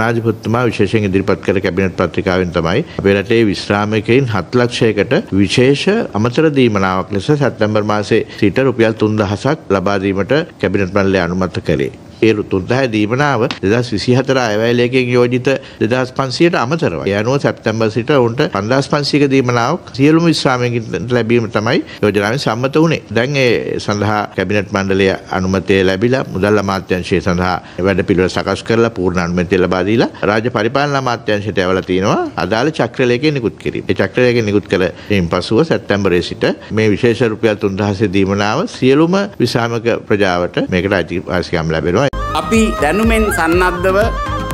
රාජපුත්තුමා විශේෂයෙන් ඉදිරිපත් කළ කැබිනට් පත්‍රිකාවෙන් තමයි අපේ රටේ විශ්‍රාමිකයින් 7 ලක්ෂයකට විශේෂ අමතර දීමනාවක් ලෙස සැප්තැම්බර් මාසේ සිට රුපියල් 3000ක් ලබා දීමට කැබිනට් මණ්ඩලය අනුමත කළේ. ඒ තුන්දහ දීමනාව දෙදස් විසිහතර අයවැලයකින් යෝජිත දෙදස් පන්සියට අමතරව යනුව සැප්තැම්බර් සිට උන්ට පන්දස් පන්සික දීමනාවක් සියලුම විශ්‍රාමයකින් ලැබීම තමයි යෝජනාවෙන් සම්මත වුණේ. දැන් ඒ සඳහා කැබිනට් මණ්ඩලය අනුමතය ලැබිලා මුදල් අමාත්‍යංශය සඳහා වැඩ පිළිවෙල සකස් කරලා පූර්ණ අනුමැතිය ලබා දීලා රාජ්‍ය පරිපාලන අමාත්‍යංශයට යවලා තිනවා අදාළ චක්‍රලයකින් නිකුත් කිරීම. ඒ චක්‍රලයකින් නිකුත් කළින් පසුව සැප්තැම්බරයේ සිට මේ විශේෂ රුපියල් 3000 දීමනාව සියලුම විශ්‍රාමික ප්‍රජාවට මේකට අයිතිවාසිකම් ලැබෙනවා. අපි දැනුමෙන් සන්නද්ධව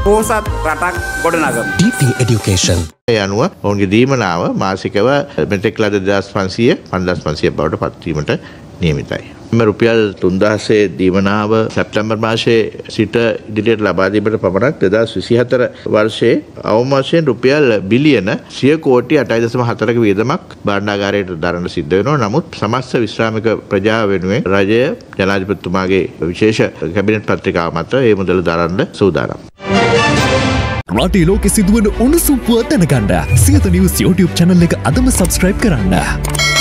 පෝසත් රටක් ගොඩනගමු. DP Education ඒ අනුව ඔවුන්ගේ දීමනාව මාසිකව මෙතෙක් ලද දෙදස් පන්සිය පන්දස් පන්සිය බවට පත්වීමට නියමිතයි. එම රුපියල් තුන්දහසේ දීමනාව සැප්තැම්බර් මාසයේ සිට ඉදිරියට ලබාදීමට පමණක් දෙදස් විසිහතර වර්ෂයේ අවමාශයෙන් රුපියල් බිලියන සිය කෝටි අටයිදසම හතරක වියදමක් බණ්ඩාගාරයට දරන්න සිද්ධ වෙනවා නමුත් සමස්ත විශ්‍රාමික ප්‍රජාව වෙනුවෙන් රජය ජනාධිපතිතුමාගේ විශේෂ කැබිනට් පත්‍රිකාව මත ඒ මුදල දරන්න සූදානම්. රටේ ලෝකෙ සිදුවන උණුසුම්පුව දැනගන්න සියත නිවස් YouTube චැනල් එක අදම සබස්ක්‍රයිබ් කරන්න.